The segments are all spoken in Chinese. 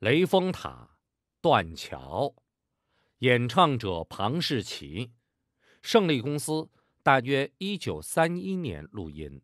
雷峰塔，断桥，演唱者庞世奇，胜利公司大约一九三一年录音。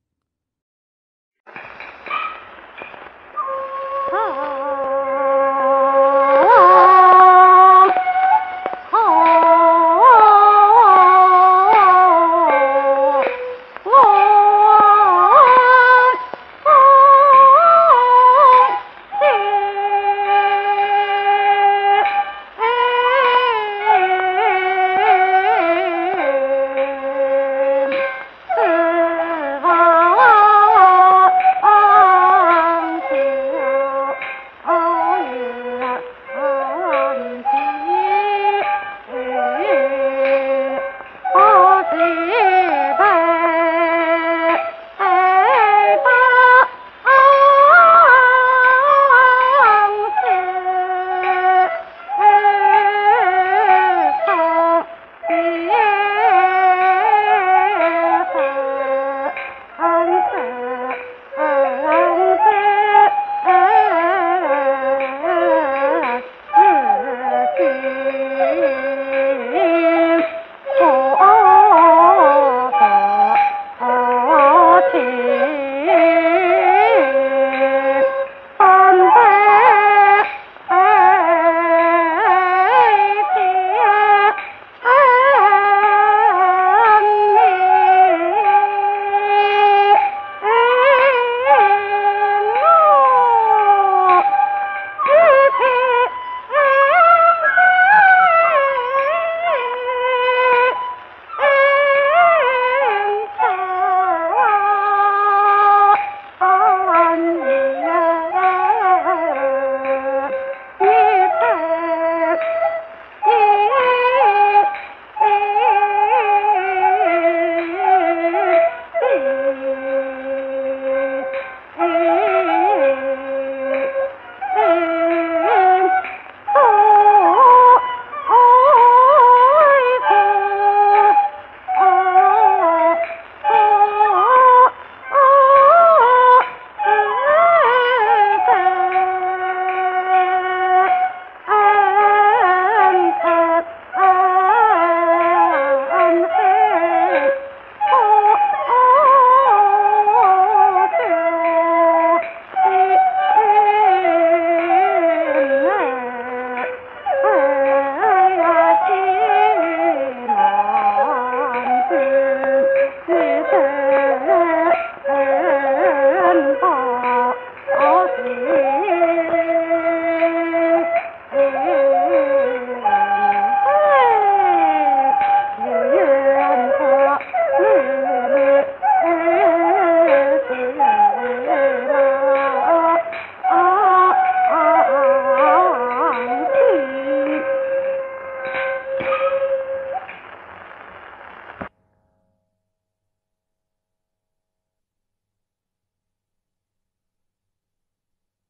kỳ